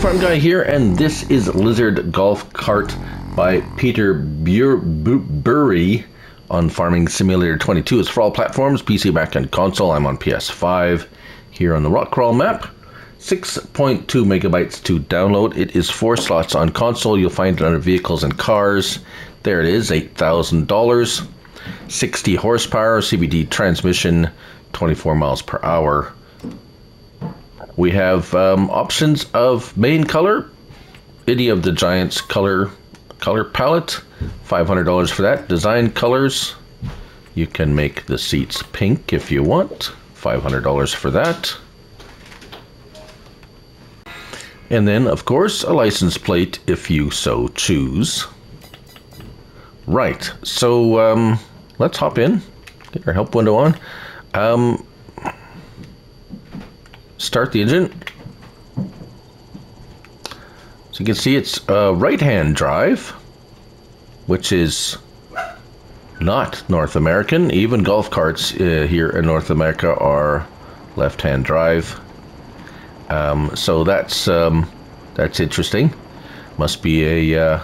Farm Guy here, and this is Lizard Golf Cart by Peter Bur- Bur- Burry on Farming Simulator 22. It's for all platforms, PC, Mac, and console. I'm on PS5 here on the Rock Crawl map. 6.2 megabytes to download. It is four slots on console. You'll find it under vehicles and cars. There it is, $8,000. 60 horsepower, CVT transmission, 24 miles per hour. We have um, options of main color, any of the Giants color color palette, $500 for that. Design colors, you can make the seats pink if you want, $500 for that. And then, of course, a license plate if you so choose. Right, so um, let's hop in, get our help window on. Um, start the engine. So you can see it's a right-hand drive, which is not North American. Even golf carts uh, here in North America are left-hand drive. Um, so that's um, that's interesting. Must be a uh,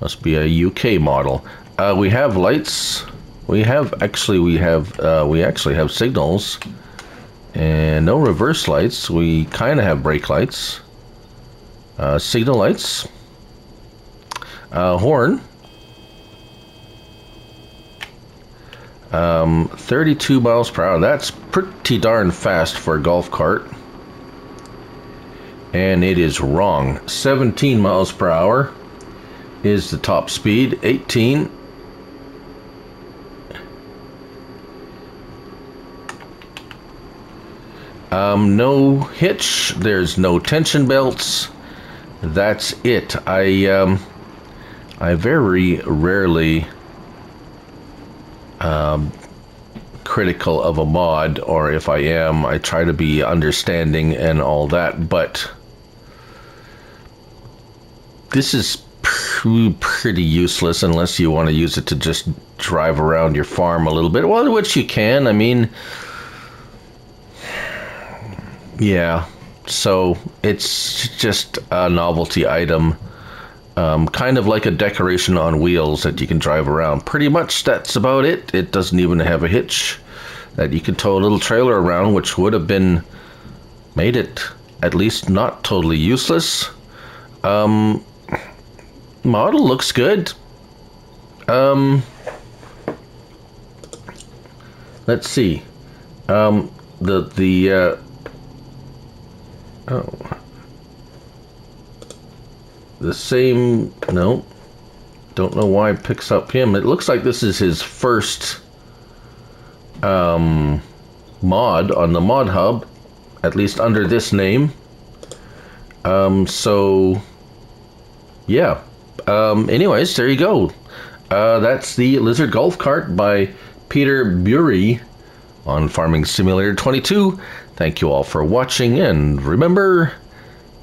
must be a UK model. Uh, we have lights. We have actually we have uh, we actually have signals and no reverse lights. We kind of have brake lights, uh, signal lights, uh, horn. Um, 32 miles per hour. That's pretty darn fast for a golf cart. And it is wrong. 17 miles per hour is the top speed. 18 Um, no hitch. There's no tension belts. That's it. I um, I very rarely um, critical of a mod, or if I am, I try to be understanding and all that. But this is pretty useless unless you want to use it to just drive around your farm a little bit. Well, which you can. I mean yeah, so it's just a novelty item, um, kind of like a decoration on wheels that you can drive around. Pretty much that's about it. It doesn't even have a hitch that you can tow a little trailer around, which would have been made it at least not totally useless. Um, model looks good. Um, let's see. Um, the the uh, Oh. The same, no. Don't know why it picks up him. It looks like this is his first um, mod on the mod hub, at least under this name. Um, so, yeah. Um, anyways, there you go. Uh, that's the Lizard Golf Cart by Peter Bury on Farming Simulator 22. Thank you all for watching, and remember,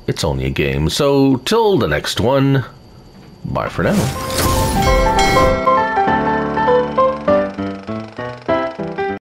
it's only a game. So till the next one, bye for now.